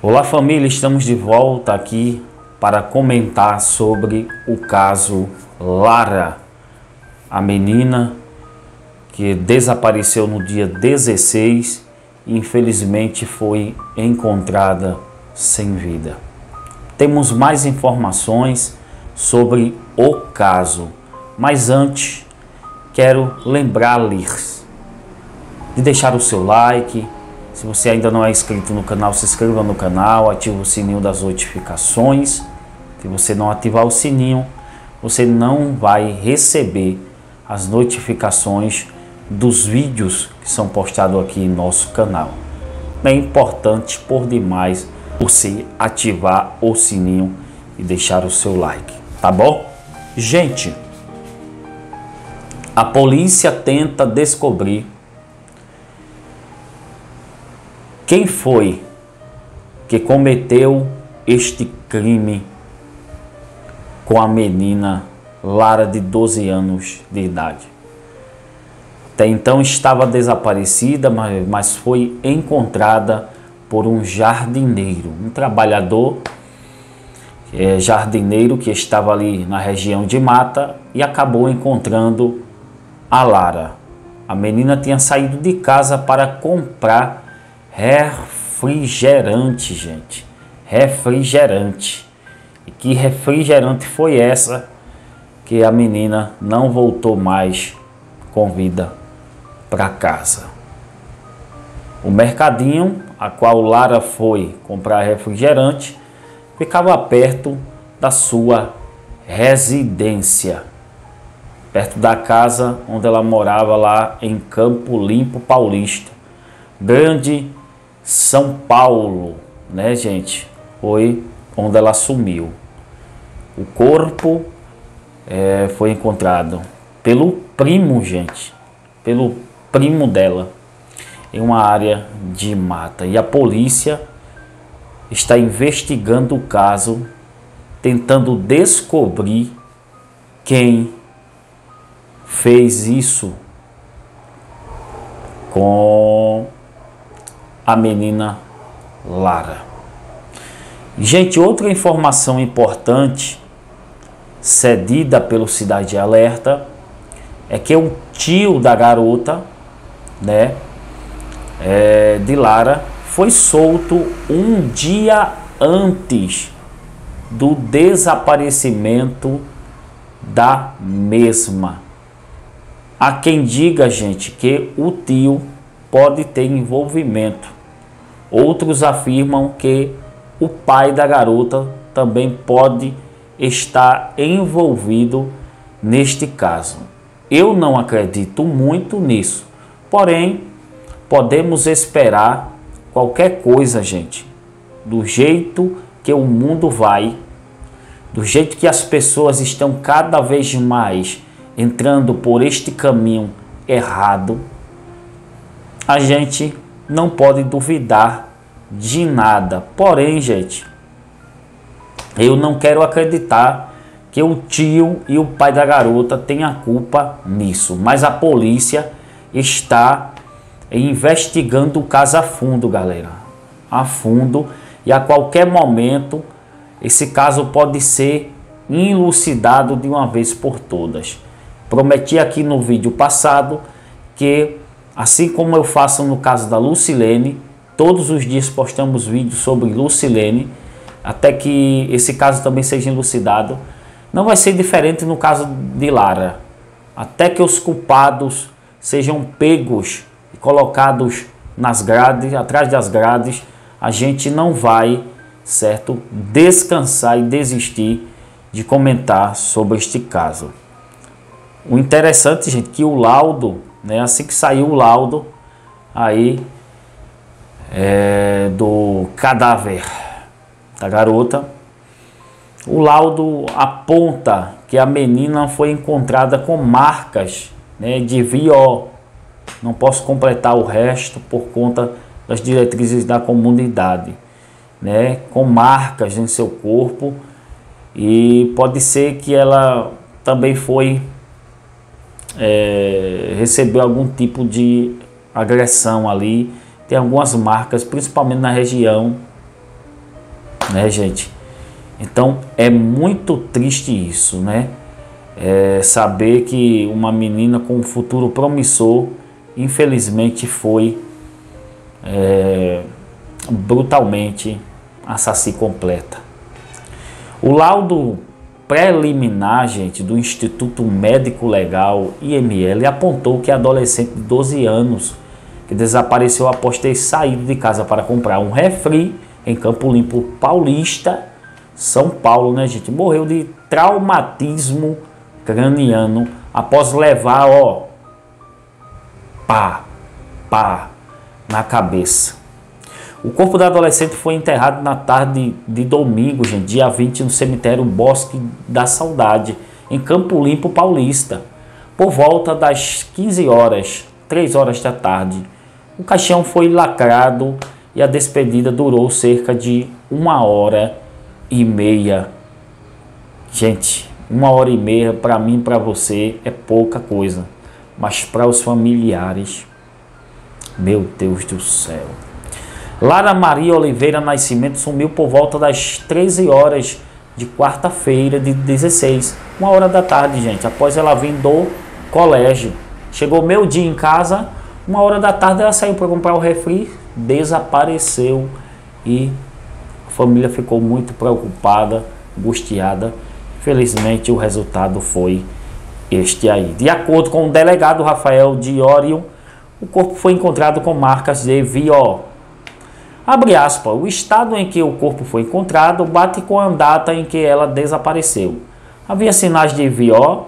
Olá família, estamos de volta aqui para comentar sobre o caso Lara, a menina que desapareceu no dia 16 e infelizmente foi encontrada sem vida. Temos mais informações sobre o caso, mas antes quero lembrar-lhes de deixar o seu like, se você ainda não é inscrito no canal, se inscreva no canal, ative o sininho das notificações. Se você não ativar o sininho, você não vai receber as notificações dos vídeos que são postados aqui em nosso canal. É importante por demais você ativar o sininho e deixar o seu like, tá bom? Gente, a polícia tenta descobrir Quem foi que cometeu este crime com a menina Lara de 12 anos de idade? Até então estava desaparecida, mas, mas foi encontrada por um jardineiro, um trabalhador é, jardineiro que estava ali na região de mata e acabou encontrando a Lara. A menina tinha saído de casa para comprar refrigerante, gente. Refrigerante. E que refrigerante foi essa que a menina não voltou mais com vida para casa? O mercadinho a qual Lara foi comprar refrigerante ficava perto da sua residência, perto da casa onde ela morava lá em Campo Limpo Paulista. Grande são Paulo, né, gente? Foi onde ela sumiu. O corpo é, foi encontrado pelo primo, gente, pelo primo dela, em uma área de mata. E a polícia está investigando o caso, tentando descobrir quem fez isso com a menina Lara. Gente, outra informação importante cedida pelo Cidade Alerta é que o tio da garota, né, é, de Lara, foi solto um dia antes do desaparecimento da mesma. Há quem diga, gente, que o tio pode ter envolvimento Outros afirmam que o pai da garota também pode estar envolvido neste caso. Eu não acredito muito nisso, porém, podemos esperar qualquer coisa, gente, do jeito que o mundo vai, do jeito que as pessoas estão cada vez mais entrando por este caminho errado, a gente não pode duvidar de nada. Porém, gente, eu não quero acreditar que o tio e o pai da garota tenham culpa nisso, mas a polícia está investigando o caso a fundo, galera. A fundo e a qualquer momento esse caso pode ser elucidado de uma vez por todas. Prometi aqui no vídeo passado que Assim como eu faço no caso da Lucilene, todos os dias postamos vídeos sobre Lucilene, até que esse caso também seja elucidado. Não vai ser diferente no caso de Lara. Até que os culpados sejam pegos e colocados nas grades, atrás das grades, a gente não vai, certo, descansar e desistir de comentar sobre este caso. O interessante, gente, que o laudo né? Assim que saiu o laudo aí é, do cadáver da garota, o laudo aponta que a menina foi encontrada com marcas né, de VO. Não posso completar o resto por conta das diretrizes da comunidade, né, com marcas em seu corpo e pode ser que ela também foi é, recebeu algum tipo de agressão ali. Tem algumas marcas, principalmente na região né, gente? Então é muito triste isso, né? É saber que uma menina com um futuro promissor, infelizmente, foi é, brutalmente assassina completa. O laudo preliminar, gente, do Instituto Médico Legal, IML, apontou que adolescente de 12 anos, que desapareceu após ter saído de casa para comprar um refri em Campo Limpo Paulista, São Paulo, né, gente, morreu de traumatismo craniano após levar, ó, pá, pá, na cabeça. O corpo da adolescente foi enterrado na tarde de domingo, gente, dia 20, no cemitério Bosque da Saudade, em Campo Limpo Paulista, por volta das 15 horas, 3 horas da tarde. O caixão foi lacrado e a despedida durou cerca de uma hora e meia. Gente, uma hora e meia para mim, para você é pouca coisa, mas para os familiares, meu Deus do céu. Lara Maria Oliveira Nascimento sumiu por volta das 13 horas de quarta-feira de 16, uma hora da tarde, gente, após ela vir do colégio. Chegou meio dia em casa, uma hora da tarde ela saiu para comprar o refri, desapareceu e a família ficou muito preocupada, angustiada. Felizmente o resultado foi este aí. De acordo com o delegado Rafael Diório, o corpo foi encontrado com marcas de viol Abre aspas, o estado em que o corpo foi encontrado bate com a data em que ela desapareceu. Havia sinais de VO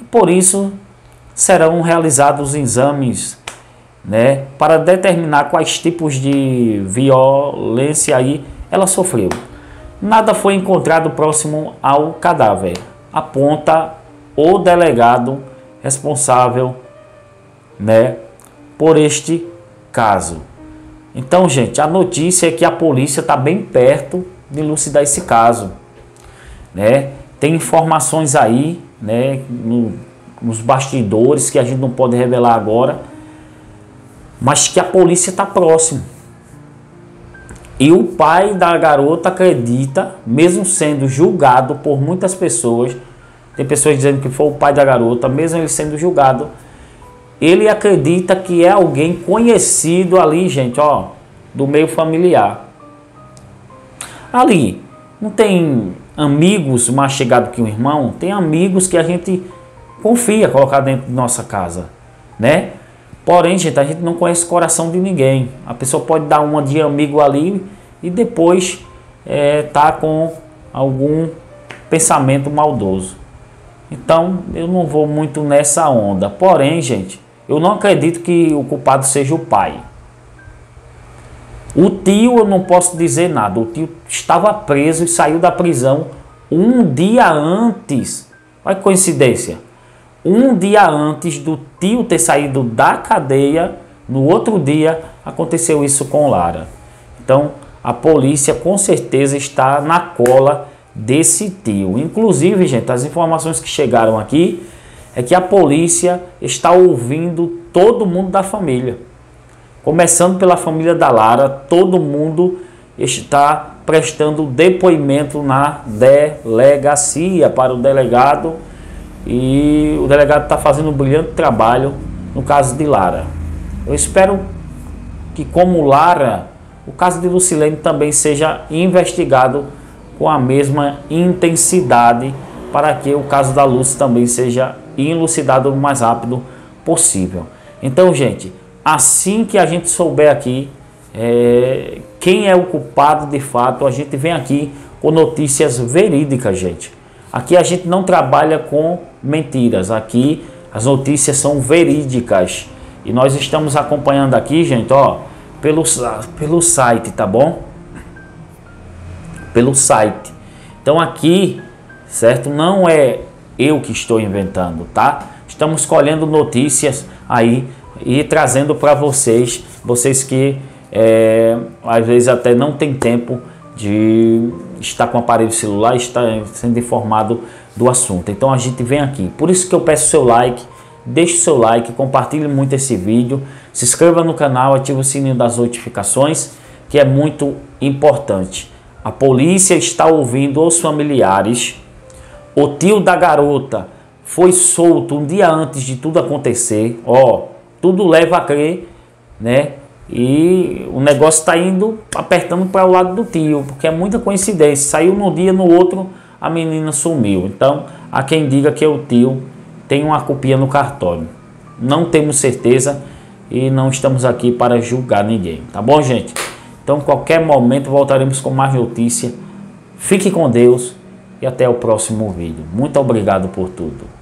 e por isso serão realizados exames né, para determinar quais tipos de violência aí ela sofreu. Nada foi encontrado próximo ao cadáver, aponta o delegado responsável né, por este caso. Então, gente, a notícia é que a polícia está bem perto de elucidar esse caso. Né? Tem informações aí né, no, nos bastidores que a gente não pode revelar agora, mas que a polícia está próximo. E o pai da garota acredita, mesmo sendo julgado por muitas pessoas, tem pessoas dizendo que foi o pai da garota, mesmo ele sendo julgado, ele acredita que é alguém conhecido ali, gente, ó, do meio familiar. Ali, não tem amigos mais chegados que um irmão, tem amigos que a gente confia colocar dentro de nossa casa, né? Porém, gente, a gente não conhece o coração de ninguém. A pessoa pode dar uma de amigo ali e depois é, tá com algum pensamento maldoso. Então, eu não vou muito nessa onda. Porém, gente, eu não acredito que o culpado seja o pai. O tio, eu não posso dizer nada. O tio estava preso e saiu da prisão um dia antes. Olha que coincidência. Um dia antes do tio ter saído da cadeia, no outro dia aconteceu isso com Lara. Então, a polícia com certeza está na cola desse tio. Inclusive, gente, as informações que chegaram aqui é que a polícia está ouvindo todo mundo da família. Começando pela família da Lara, todo mundo está prestando depoimento na delegacia para o delegado e o delegado está fazendo um brilhante trabalho no caso de Lara. Eu espero que, como Lara, o caso de Lucilene também seja investigado com a mesma intensidade para que o caso da Luz também seja elucidado o mais rápido possível. Então, gente, assim que a gente souber aqui é, quem é o culpado de fato, a gente vem aqui com notícias verídicas, gente. Aqui a gente não trabalha com mentiras, aqui as notícias são verídicas. E nós estamos acompanhando aqui, gente, ó, pelo, pelo site, tá bom? Pelo site. Então aqui, certo? Não é eu que estou inventando, tá? Estamos colhendo notícias aí e trazendo para vocês, vocês que é, às vezes até não tem tempo de estar com o aparelho celular, estar sendo informado do assunto. Então a gente vem aqui. Por isso que eu peço seu like, deixe seu like, compartilhe muito esse vídeo, se inscreva no canal, ative o sininho das notificações, que é muito importante. A polícia está ouvindo os familiares. O tio da garota foi solto um dia antes de tudo acontecer. Ó, tudo leva a crer, né? E o negócio está indo apertando para o lado do tio, porque é muita coincidência. Saiu num dia, no outro a menina sumiu. Então, há quem diga que é o tio tem uma copia no cartório. Não temos certeza e não estamos aqui para julgar ninguém, tá bom, gente? Então, qualquer momento voltaremos com mais notícia. Fique com Deus e até o próximo vídeo. Muito obrigado por tudo.